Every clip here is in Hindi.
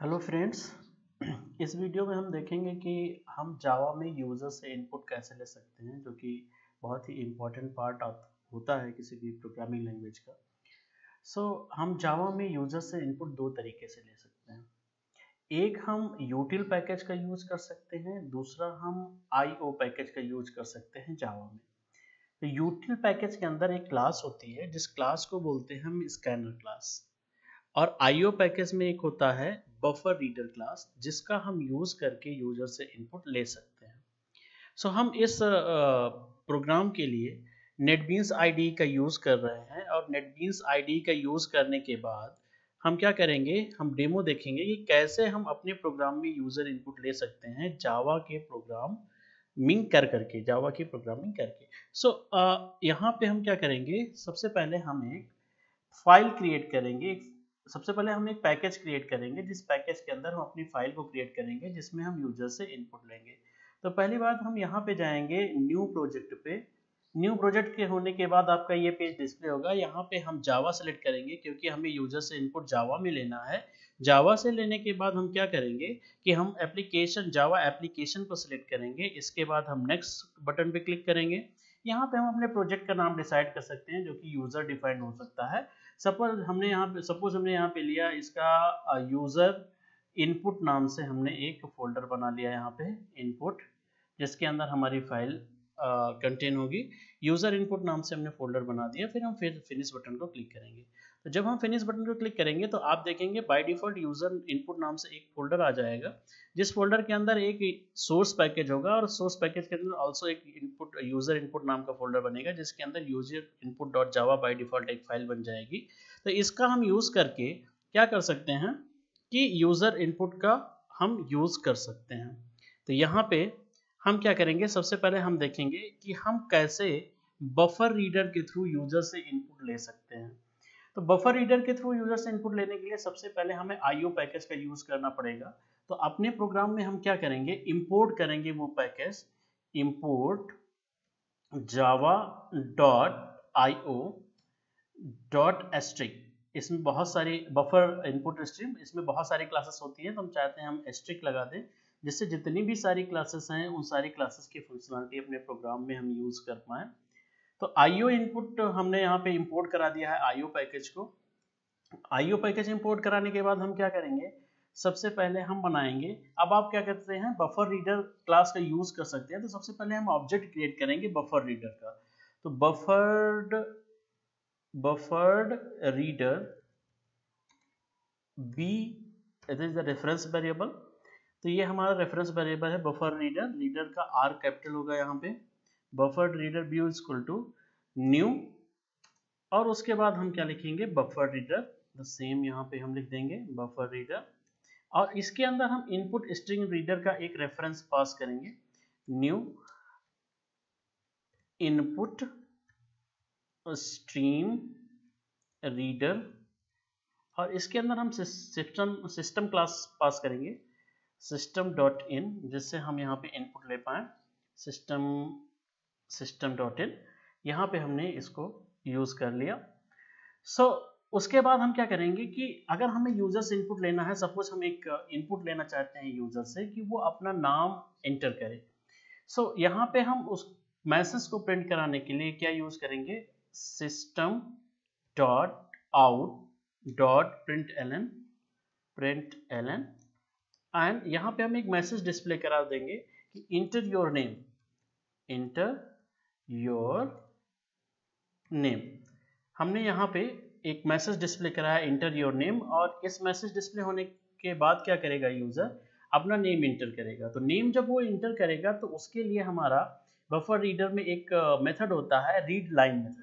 हेलो फ्रेंड्स इस वीडियो में हम देखेंगे कि हम जावा में यूज़र से इनपुट कैसे ले सकते हैं जो कि बहुत ही इम्पोर्टेंट पार्ट होता है किसी भी प्रोग्रामिंग लैंग्वेज का। सो so, हम जावा में यूज़र से इनपुट दो तरीके से ले सकते हैं। एक हम यूटिल पैकेज का यूज़ कर सकते हैं दूसरा हम आईओ पैकेज का यूज़ कर सकते हैं जावा में। तो यूटिल पैकेज के अंदर एक क्लास होती है जिस क्लास को बोलते हैं हम स्कैनर क्लास और आईओ पैकेज में एक होता है बफर रीडर क्लास जिसका हम यूज़ करके यूज़र से इनपुट ले सकते हैं। सो so, हम इस प्रोग्राम के लिए नेटबीन्स आईडी का यूज़ कर रहे हैं और नेटबीन्स आईडी का यूज़ करने के बाद हम क्या करेंगे? हम डेमो देखेंगे कि कैसे हम अपने प्रोग्राम में यूज़र इनपुट ले सकते हैं जावा के प्रोग्राम मिंग कर करके जावा की प्रोग्रामिंग करके। सो so, यहाँ पे हम क्या करेंगे? सबसे पहले हम एक फ़ाइल क्रिएट करेंगे एक सबसे पहले हम एक पैकेज क्रिएट करेंगे, जिस पैकेज के अंदर हम अपनी फ़ाइल को क्रिएट करेंगे, जिसमें हम यूज़र से इनपुट लेंगे। तो पहली बात हम यहाँ पे जाएँगे न्यू प्रोजेक्ट पे। न्यू प्रोजेक्ट के होने के बाद आपका ये पेज डिस्प्ले होगा। यहाँ पे हम जावा सेलेक्ट करेंगे, क्योंकि हमें यूज़र से इनपुट जावा में लेना है। जावा से लेने के बाद हम क्या करेंगे कि हम एप्लीकेशन जावा एप्लीकेशन को सिलेक्ट करेंगे। इसके बाद हम नेक्स्ट बटन पे क्लिक करेंगे। यहाँ पे हम अपने प्रोजेक्ट का नाम डिसाइड कर सकते हैं, जो कि यूज़र डिफाइंड हो सकता है। सपोज़ हमने यहाँ पे सपोज़ हमने यहाँ पे लिया इसका यूज़र इनपुट नाम से हमने एक फोल्डर बना लिया यहाँ पे इनपुट जिसके अंदर हमारी फ़ाइल कंटेन होगी। यूज़र इनपुट नाम से हमने फोल्डर बना दिया, फिर हम फिर फिनिश बटन को क्लिक करेंगे। तो जब हम फिनिश बटन को क्लिक करेंगे तो आप देखेंगे बाय डिफ़ॉल्ट यूज़र इनपुट नाम से एक फोल्डर आ जाएगा, जिस फोल्डर के अंदर एक सोर्स पैकेज होगा और सोर्स पैकेज के अंदर ऑल्सो एक इनपुट यूज़र इनपुट नाम का फोल्डर बनेगा, जिसके अंदर user input dot Java by default एक फ़ाइल बन जाएगी। तो इसका हम यूज़ करके क्या कर सकते हैं कि यूज़र इनपुट का हम यूज़ कर सकते हैं। तो यहाँ पे हम क्या करेंगे, सबसे पहले हम देखेंगे कि हम कैसे बफर रीडर के थ्रू यूज़र से इनपुट ले सकते हैं। तो बफर रीडर के थ्रू यूज़र से इनपुट लेने के लिए सबसे पहले हमें आईओ पैकेज का यूज़ करना पड़ेगा। तो अपने प्रोग्राम में हम क्या करेंगे? इंपोर्ट करेंगे वो package import Java dot I O dot asterisk इसमें बहुत सारी बफर इनपुट स्ट्रीम इसमें बहुत सारी क्लासेस होती हैं तो हम चाहते हैं हम एस्ट्रिक लगा दें, जिससे जितनी भी सारी क्लासेस हैं, उन सारी क्लासेस की फंक्शनलिटी अपने प्रोग्राम में हम यूज़ कर पाएँ। तो आईओ इनपुट हमने यहाँ पे इंपोर्ट करा दिया है आईओ पैकेज को। आईओ पैकेज इंपोर्ट कराने के बाद हम क्या करेंगे? सबसे पहले हम बनाएँगे। अब आप क्या करते हैं? बफर रीडर क्लास का यूज़ कर सकते हैं। तो सबसे पहले हम ऑब्जेक्ट क्रिएट करेंगे बफर रीडर का। तो buffered buffered reader B is the reference variable तो ये हमारा रेफरेंस वेरिएबल है बफर रीडर रीडर का आर कैपिटल होगा यहाँ पे। Buffer reader B equal to new और उसके बाद हम क्या लिखेंगे? बफर रीडर द सेम यहाँ पे हम लिख देंगे बफर रीडर और इसके अंदर हम इनपुट स्ट्रिंग रीडर का एक रेफरेंस पास करेंगे न्यू इनपुट स्ट्रीम रीडर और इसके अंदर हम सिस्टम सिस्टम क्लास पास करेंगे सिस्टम डॉट इन जिससे हम यहाँ पे इनपुट ले पाए सिस्टम सिस्टम डॉट इन यहाँ पे हमने इसको यूज़ कर लिया। सो so, उसके बाद हम क्या करेंगे कि अगर हमें यूज़र से इनपुट लेना है सपोज़ हम एक इनपुट लेना चाहते हैं यूज़र से कि वो अपना नाम एंटर करे। सो so, यहाँ पे हम उस मैसेज को प्रिंट कराने के लिए क्या यूज़ करेंगे? System dot out dot print L N print L N and यहाँ पे हम एक मैसेज डिस्प्ले करा देंगे कि enter your name enter your name. हमने यहाँ पे एक मैसेज डिस्प्ले कराया इंटर योर नेम, और इस मैसेज डिस्प्ले होने के बाद क्या करेगा यूज़र? अपना नेम इंटर करेगा। तो नेम जब वो इंटर करेगा तो उसके लिए हमारा बफर रीडर में एक मेथड होता है रीड लाइन मेथड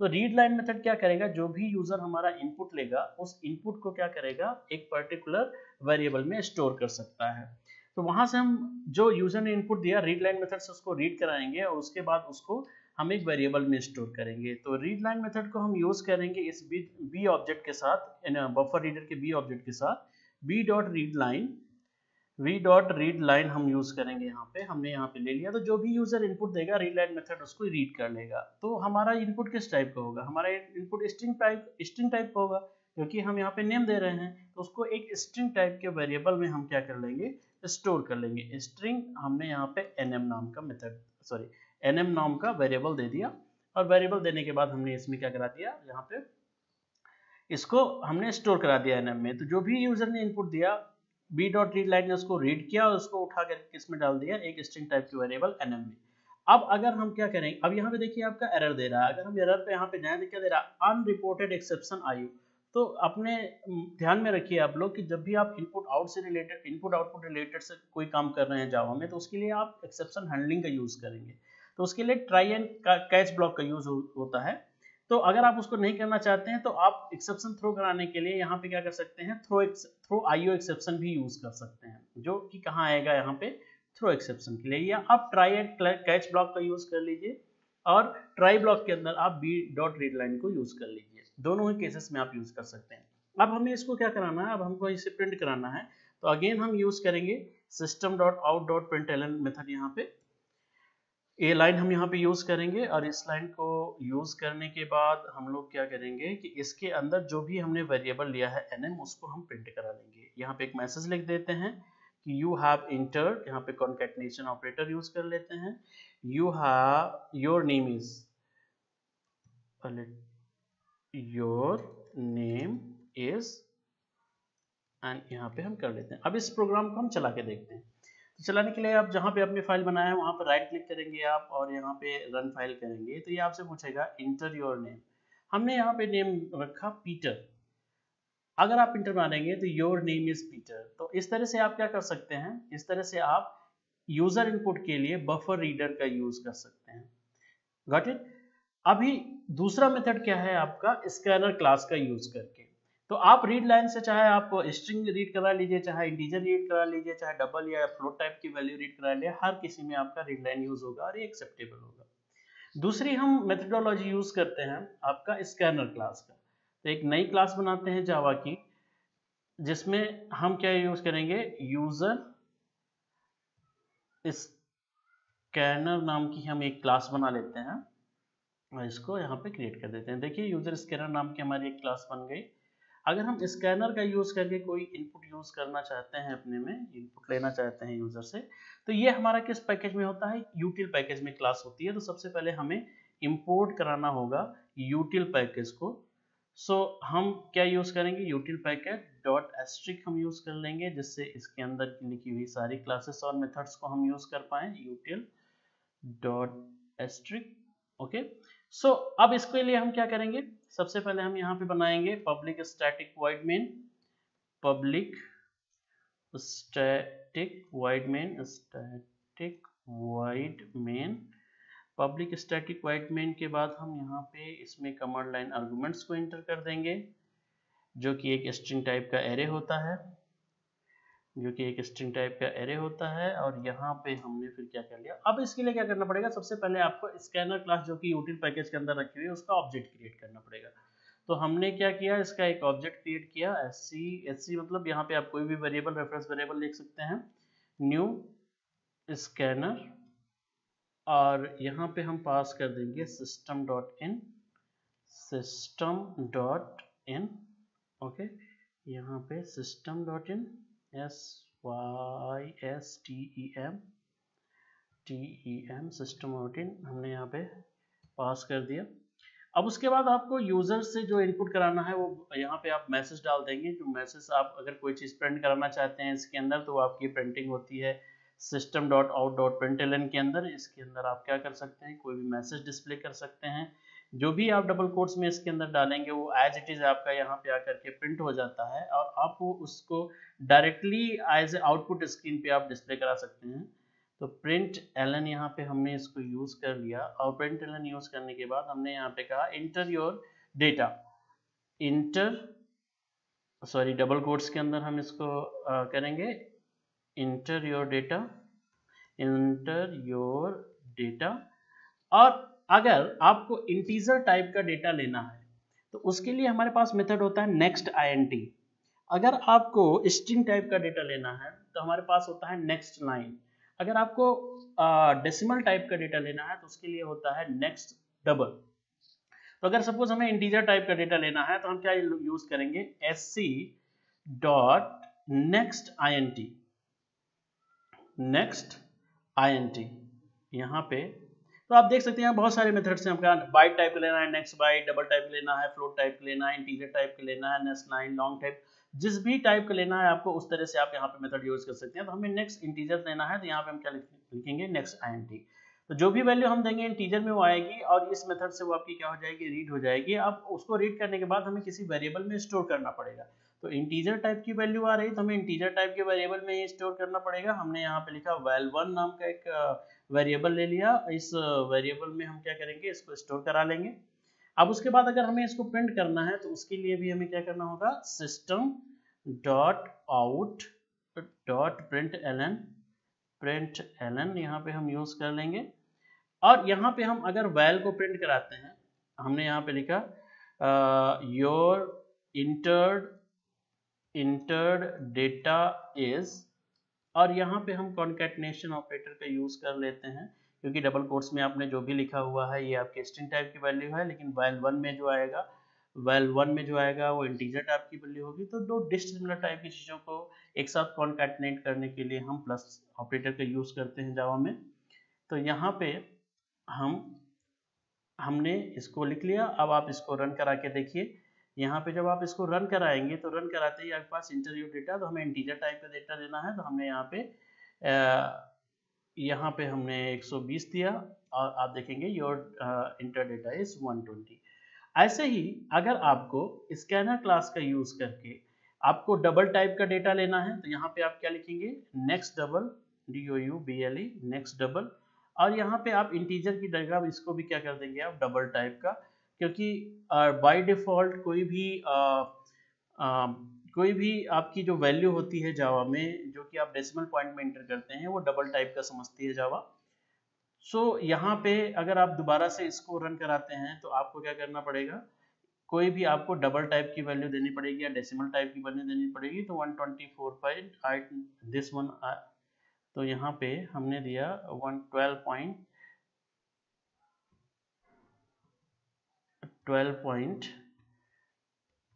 तो रीड लाइन मेथड क्या करेगा? जो भी यूज़र हमारा इनपुट लेगा, उस इनपुट को क्या करेगा? एक पर्टिकुलर वेरिएबल में स्टोर कर सकता है। तो वहाँ से हम जो यूज़र ने इनपुट दिया रीड लाइन मेथड से उसको रीड कराएँगे और उसके बाद उसको हम एक वेरिएबल में स्टोर करेंगे। तो रीड लाइन मेथड को हम यूज़ करेंगे इस बी बी ऑब्जेक्ट के साथ बफर रीडर के बी ऑब्जेक्ट के साथ। B dot read line V dot read line हम यूज़ करेंगे यहाँ पे। हमने यहाँ पे ले लिया। तो जो भी यूज़र इनपुट देगा रीड लाइन मेथड उसको रीड कर लेगा। तो हमारा इनपुट किस टाइप का होगा? हमारा input string type string type का होगा, क्योंकि हम यहाँ पे नेम दे रहे हैं। तो उसको एक स्ट्रिंग टाइप के वेरिएबल में हम क्या कर लेंगे? स्टोर कर लेंगे। स्ट्रिंग हमने यहाँ पे एनएम नाम का मेथड सॉरी एनएम नाम का वेरिएबल दे दिया। और वेरिएबल देने के बाद हमने इसमें क्या करा दिया? यहाँ पे इसको हमने स्टोर करा दिया एनएम में। तो जो भी यूज़र ने इनपुट दिया बी डॉट रीड लाइन ने उसको रीड किया और उसको उठा कर किसमें डाल दिया? एक स्ट्रिंग टाइप की वेरिएबल एनएम में। अब अगर हम क्या करेंगे अब यहाँ पे देखिए आपका एरर दे रहा है। अगर हम एरर पे यहाँ पे जाए तो क्या दे रहा है? अनरिपोर्टेड एक्सेप्शन आयु। तो अपने ध्यान में रखिए आप लोग कि जब भी आप इनपुट आउट से रिलेटेड इनपुट आउटपुट रिलेटेड से कोई काम कर रहे हैं जावा में तो उसके लिए आप एक्सेप्शन हैंडलिंग का यूज़ करेंगे। तो उसके लिए ट्राई एंड कैच ब्लॉक का यूज़ हो, होता है। तो अगर आप उसको नहीं करना चाहते हैं तो आप एक्सेप्शन थ्रो कराने के लिए यहाँ पे क्या कर सकते हैं थ्रो थ्रो आईओ एक्सेप्शन भी यूज़ कर सकते हैं। जो कि कहाँ आएगा यहाँ पे थ्रो एक्सेप्शन के लिए। या आप ट्राई एंड कैच ब्लॉक का यूज़ कर लीजिए और ट्राई ब्लॉक के अंदर आप बी डॉट रीड लाइन को यूज़ कर लीजिए। दोनों ही केसेस में आप यूज़ कर सकते हैं। अब हमें इसको क्या कराना है? अब हमको इसे प्रिंट कराना है। तो अगेन हम यूज़ करेंगे system dot out dot print L method यहाँ पे। ए लाइन हम यहाँ पे यूज़ करेंगे और इस लाइन को यूज़ करने के बाद हम लोग क्या करेंगे कि इसके अंदर जो भी हमने वेरिएबल लिया है एन उसको हम प्रिंट करा लेंगे। यहाँ पे एक मैसेज लिख देते हैं कि यू हैव इंटर यहाँ पे कॉन्केटनेशन ऑपरेटर यूज़ कर लेते हैं। You have your name is your name is and यहाँ पे हम कर लेते हैं। अब इस प्रोग्राम को हम चला के देखते हैं। तो चलाने के लिए आप जहाँ पे अपनी फ़ाइल बनाया है, वहाँ पर राइट क्लिक करेंगे आप और यहाँ पे रन फ़ाइल करेंगे। तो ये आपसे पूछेगा इंटर योर नेम हमने यहाँ पे नेम रखा पीटर अगर आप इंटर मारेंगे तो योर नेम इज़ पीटर तो इस तरह से आप क्या कर सकते हैं? इस तरह से आप यूज़र इनपुट के लिए बफर रीडर का यूज़ कर सकते हैं। गॉट इट अभी दूसरा मेथड क्या है आपका? स्कैनर क्लास का यूज़ करके। तो आप रीड लाइन से चाहे आप स्ट्रिंग रीड करा लीजिए, चाहे इंटीजर रीड करा लीजिए, चाहे डबल या फ्लोट टाइप की वैल्यू रीड करा लीजिए, हर किसी में आपका रीड लाइन यूज़ होगा और ये एक्सेप्टेबल होगा। दूसरी हम मेथडोलॉजी यूज़ करते हैं आपका स्कैनर क्लास का। तो एक नई क्लास बनाते हैं जावा की, जिसमें हम क्या यूज़ करेंगे? यूज़र स्कैनर नाम की हम एक क्लास बना लेते हैं। और इसको यहाँ पे क्रिएट कर देते हैं। देखिए यूज़र स्कैनर नाम की हमारी एक क्लास बन गई। अगर हम स्कैनर का यूज़ करके कोई इनपुट यूज़ करना चाहते हैं अपने में इनपुट लेना चाहते हैं यूज़र से तो ये हमारा किस पैकेज में होता है? यूटिल पैकेज में क्लास होती है। तो सबसे पहले हमें इंपोर्ट कराना होगा यूटिल पैकेज को। सो so, हम क्या यूज़ करेंगे? यूटिल पैकेज डॉट एस्ट्रिक हम यूज़ कर लेंगे जिससे इसके अंदर लिखी हुई सारी क्लासेस और मेथड्स को हम यूज़ कर पाए। Util dot asterisk okay so अब इसके लिए हम क्या करेंगे? सबसे पहले हम यहाँ पे बनाएँगे public static void main public static void main static void main public static void main के बाद हम यहाँ पे इसमें कमांड लाइन आर्गुमेंट्स को एंटर कर देंगे, जो कि एक स्ट्रिंग टाइप का एरे होता है। जो कि एक स्ट्रिंग टाइप का एरे होता है और यहाँ पे हमने फिर क्या कर लिया? अब इसके लिए क्या करना पड़ेगा? सबसे पहले आपको स्कैनर क्लास जो कि यूटिल पैकेज के अंदर रखी हुई है, उसका ऑब्जेक्ट क्रिएट करना पड़ेगा। तो हमने क्या किया? इसका एक ऑब्जेक्ट क्रिएट किया। एस सी एस सी मतलब यहाँ पे आप कोई भी वेरिएबल रेफरेंस वेरिएबल लिख सकते हैं। न्यू स्कैनर और यहाँ पे हम पास कर देंगे system dot in system dot in okay यहाँ पे system dot in S Y S T E M T E M system routine हमने यहाँ पे पास कर दिया। अब उसके बाद आपको यूज़र से जो इनपुट कराना है, वो यहाँ पे आप मैसेज डाल देंगे। जो मैसेज आप अगर कोई चीज़ प्रिंट कराना चाहते हैं इसके अंदर तो आपकी प्रिंटिंग होती है system dot out dot print के अंदर। इसके अंदर आप क्या कर सकते हैं, कोई भी मैसेज डिस्प्ले कर सकते हैं। जो भी आप डबल कोट्स में इसके अंदर डालेंगे वो एज इट इज़ आपका यहाँ पे आकर के प्रिंट हो जाता है और आप वो उसको directly as a output screen पे आप डिस्प्ले करा सकते हैं। तो प्रिंट एलन यहाँ पे हमने इसको यूज़ कर लिया और प्रिंट एलन यूज़ करने के बाद हमने यहाँ पे कहा enter your data enter sorry double quotes के अंदर हम इसको आ, करेंगे। Enter your data enter your data और अगर आपको इंटीजर टाइप का डेटा लेना है तो उसके लिए हमारे पास मेथड होता है नेक्स्ट आईएनटी अगर आपको स्ट्रिंग टाइप का डेटा लेना है तो हमारे पास होता है नेक्स्ट लाइन अगर आपको डेसिमल टाइप का डेटा लेना है तो उसके लिए होता है नेक्स्ट डबल तो अगर सपोज़ हमें इंटीजर टाइप का डेटा लेना है तो हम क्या यूज़ करेंगे? S C dot next I N T next I N T यहाँ पे तो आप देख सकते हैं बहुत सारे मेथड्स हैं। आपका बाइट टाइप का लेना है नेक्स्ट बाइट डबल टाइप लेना है फ्लोट टाइप लेना है इंटीजर टाइप का लेना है नेक्स्ट लाइन लॉन्ग टाइप जिस भी टाइप का लेना है आपको उस तरह से आप यहाँ पे मेथड यूज़ कर सकते हैं। तो हमें नेक्स्ट इंटीजर लेना है तो यहाँ पे हम क्या लिखेंगे? नेक्स्ट आई तो जो भी वैल्यू हम देंगे इंटीजर में वो आएगी और इस मेथड से वो आपकी क्या हो जाएगी? रीड हो जाएगी। अब उसको रीड करने के बाद हमें किसी वेरिएबल में स्टोर करना पड़ेगा। तो इंटीजर टाइप की वैल्यू आ रही तो हमें इंटीजर टाइप के वेरिएबल में ही स्टोर करना पड़ेगा। हमने यहाँ पे लिखा वेल वन नाम का एक वेरिएबल ले लिया। इस वेरिएबल में हम क्या करेंगे, इसको स्टोर करा लेंगे। अब उसके बाद अगर हमें इसको प्रिंट करना है तो उसके लिए भी हमें क्या करना होगा? System dot out dot print L N print L N यहाँ पे हम यूज़ कर लेंगे। और यहाँ पे हम अगर वैल को प्रिंट कराते हैं, हमने यहाँ पे लिखा your entered entered data is, और यहाँ पे हम कॉन्केटनेशन ऑपरेटर का यूज़ कर लेते हैं, क्योंकि डबल कोर्स में आपने जो भी लिखा हुआ है, ये आपके स्ट्रिंग टाइप की वैल्यू है, लेकिन वैल वन में जो आएगा वैल वन में जो आएगा, वो इंटीजर टाइप की वैल्यू होगी तो दो डिसिमिलर टाइप की चीज़ों को एक साथ कॉन्कैटिनेट करने के लिए हम प्लस ऑपरेटर का यूज़ करते हैं जावा में। तो यहाँ पे हम, हमने इसको लिख लिया, अब आप इसको रन करा के देखिए। यहाँ पे जब आप इसको रन कराएँगे तो रन कराते ही आपके पास इंटरव्यू डेटा तो हमें इंटीजर टाइप का डेटा देना है। तो हमने यहाँ पे यहाँ पे हमने 120 दिया, और आप देखेंगे योर इंटर डेटा इज़ 120 ऐसे ही अगर आपको स्कैनर क्लास का यूज़ करके आपको डबल टाइप का डेटा लेना है तो यहाँ पे आप क्या लिखेंगे? Next double D O U B L E next double और यहाँ पे आप इंटीजर की जगह इसको भी क्या कर देंगे आप? डबल टाइप का क्योंकि बाय डिफ़ॉल्ट कोई भी आ, आ, कोई भी आपकी जो वैल्यू होती है जावा में जो कि आप डेसिमल पॉइंट में इंटर करते हैं वो डबल टाइप का समझती है जावा सो so, यहाँ पे अगर आप दोबारा से इसको रन कराते हैं तो आपको क्या करना पड़ेगा? कोई भी आपको डबल टाइप की वैल्यू देनी पड़ेगी या डेसिमल टाइप की वैल्यू देनी पड़ेगी तो 124.8 दिस वन तो यहाँ पे हमने दिया 112 पॉइंट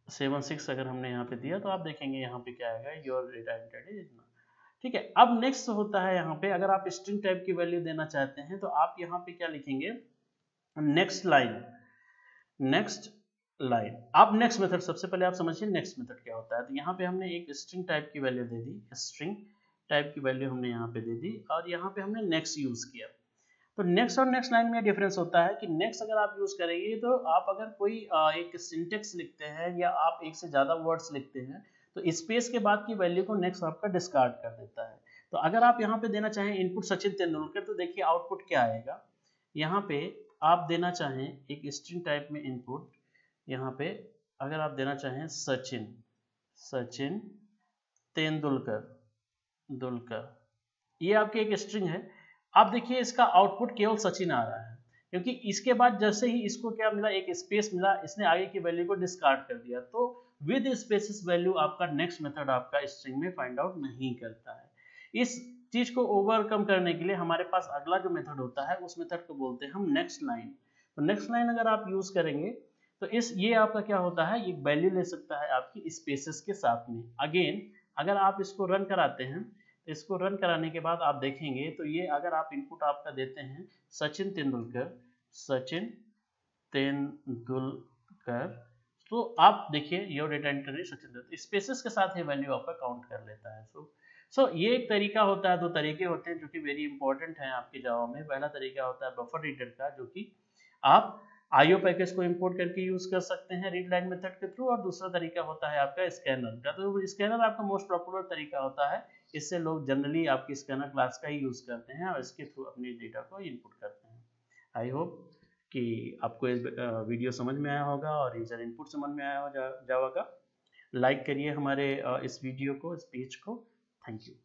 12.76 अगर हमने यहाँ पे दिया तो आप देखेंगे यहाँ पे क्या आएगा योर डेटा एंटेड इज़ ठीक है, अब नेक्स्ट होता है यहाँ पे, अगर आप स्ट्रिंग टाइप की वैल्यू देना चाहते हैं तो आप यहाँ पे क्या लिखेंगे? नेक्स्ट लाइन नेक्स्ट लाइन आप नेक्स्ट मेथड सबसे पहले आप समझिए नेक्स्ट मेथड क्या होता है। तो यहाँ पे हमने एक स्ट्रिंग टाइप की वैल्यू दे दी स्ट्रिंग टाइप की वैल्यू हमने यहाँ पे दे दी, और यहाँ पे हमने नेक्स्ट यूज़ किया। तो नेक्स्ट और नेक्स्ट लाइन में डिफरेंस होता है कि नेक्स्ट अगर आप यूज़ करेंगे तो आप अगर कोई एक सिंटेक्स लिखते हैं या आप एक से ज़्यादा वर्ड्स लिखते हैं तो स्पेस के बाद की वैल्यू को नेक्स्ट आपका डिस्कार्ड कर देता है। तो अगर आप यहाँ पे देना चाहें इनपुट सचिन तेंदुलकर तो देखिए आउटपुट क्या आएगा। यहाँ पे आप देना चाहें एक स्ट्रिंग टाइप में इनपुट यहाँ पे अगर आप देना चाहें सचिन सचिन तेंदुलकर, दुलकर, ये आपकी एक स्ट्रिंग है। आप देखिए इसका आउटपुट केवल सचिन आ रहा है, क्योंकि इसके बाद जैसे ही इसको क्या मिला, एक स्पेस मिला, इसने आगे की वैल्यू को डिस्कार्ड कर दिया। तो विद स्पेसिस वैल्यू आपका नेक्स्ट मेथड आपका स्ट्रिंग में फाइंड आउट नहीं करता है। इस चीज़ को ओवरकम करने के लिए हमारे पास अगला जो मेथड होता है, उस मेथड को बोलते हैं हम नेक्स्ट लाइन तो नेक्स्ट लाइन अगर आप यूज़ करेंगे तो इस, ये आपका क्या होता है, ये वैल्यू ले सकता है आपकी स्पेसिस के साथ में। अगेन अगर आप इसको रन कराते हैं इसको रन कराने के बाद आप देखेंगे तो ये अगर आप इनपुट आपका देते हैं सचिन तेंदुलकर सचिन तेंदुलकर तो आप देखिए your data entry Sachin Tendulkar spaces के साथ ये वैल्यू आपका काउंट कर लेता है सो सो so, ये एक तरीका होता है दो तरीके होते हैं जो कि वेरी इंपॉर्टेंट है आपके जावा में। पहला तरीका होता है बफर रीडर का जो कि आप आईओ पैकेज को इंपोर्ट करके यूज़ कर सकते हैं रीड लाइन मेथड के थ्रू और दूसरा तरीका होता है आपका स्कैनर का। तो स्कैनर आपका मोस्ट पॉपुलर तरीका होता है इससे लोग जनरली आपकी स्कैनर क्लास का ही यूज़ करते हैं और इसके थ्रू अपने डेटा को इनपुट करते हैं। आई होप कि आपको इस वीडियो समझ में आया होगा और यूज़र इनपुट समझ में आया होगा जावा का लाइक करिए हमारे इस वीडियो को, इस पेज को। Thank you